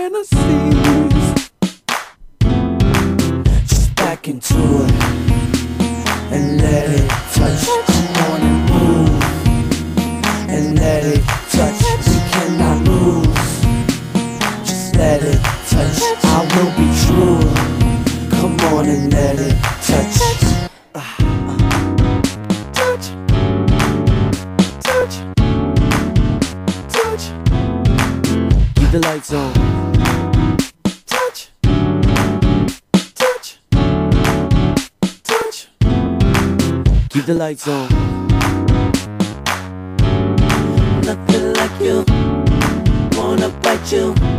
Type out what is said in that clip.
Just back into it and let it touch. Come on and move and let it touch. We cannot lose. Just let it touch. I will be true. Come on and let it touch. Touch. Touch. Touch. Keep the lights on. Keep the lights on. Nothing like you. Wanna bite you.